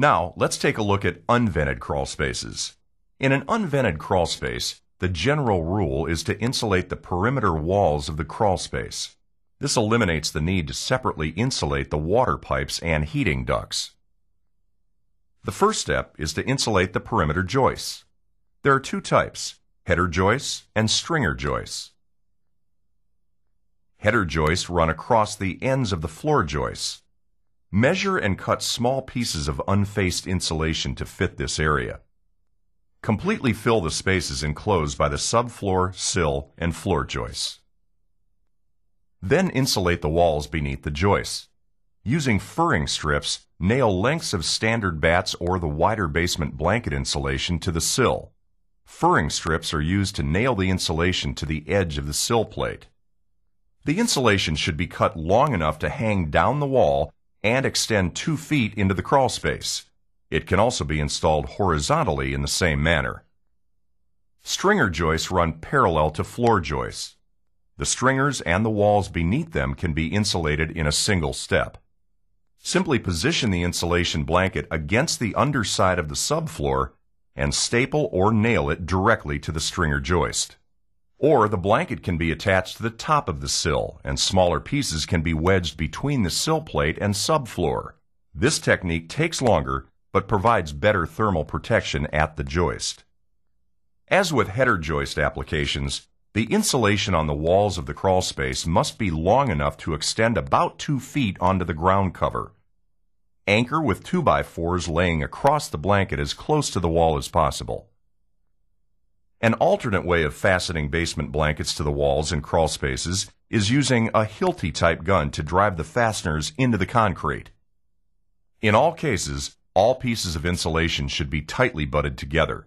Now, let's take a look at unvented crawl spaces. In an unvented crawl space, the general rule is to insulate the perimeter walls of the crawl space. This eliminates the need to separately insulate the water pipes and heating ducts. The first step is to insulate the perimeter joists. There are two types, header joists and stringer joists. Header joists run across the ends of the floor joists. Measure and cut small pieces of unfaced insulation to fit this area. Completely fill the spaces enclosed by the subfloor, sill, and floor joists. Then insulate the walls beneath the joists. Using furring strips, nail lengths of standard batts or the wider basement blanket insulation to the sill. Furring strips are used to nail the insulation to the edge of the sill plate. The insulation should be cut long enough to hang down the wall and extend two feet into the crawl space. It can also be installed horizontally in the same manner. Stringer joists run parallel to floor joists. The stringers and the walls beneath them can be insulated in a single step. Simply position the insulation blanket against the underside of the subfloor and staple or nail it directly to the stringer joist. Or the blanket can be attached to the top of the sill and smaller pieces can be wedged between the sill plate and subfloor. This technique takes longer but provides better thermal protection at the joist. As with header joist applications, the insulation on the walls of the crawl space must be long enough to extend about 2 feet onto the ground cover. Anchor with 2x4s laying across the blanket as close to the wall as possible. An alternate way of fastening basement blankets to the walls and crawl spaces is using a Hilti type gun to drive the fasteners into the concrete. In all cases, all pieces of insulation should be tightly butted together.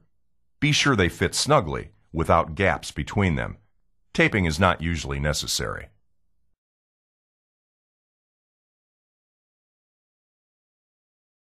Be sure they fit snugly, without gaps between them. Taping is not usually necessary.